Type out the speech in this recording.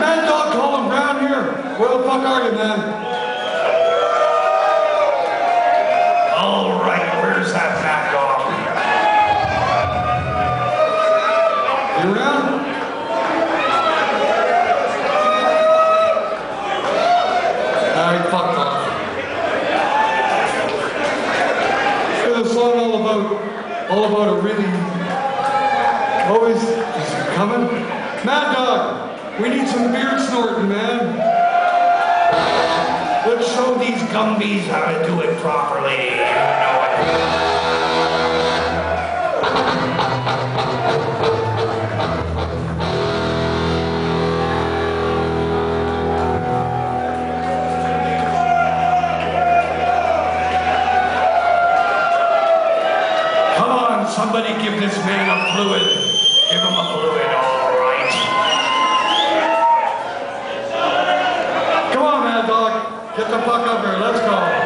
Mad Dog Colin Brown here. Where the fuck are you, man? We need some beard snorting, man. Let's show these Gumbies how to do it properly. Come on, somebody give this man a fluid. Give him a fluid, all right. the. Let's go.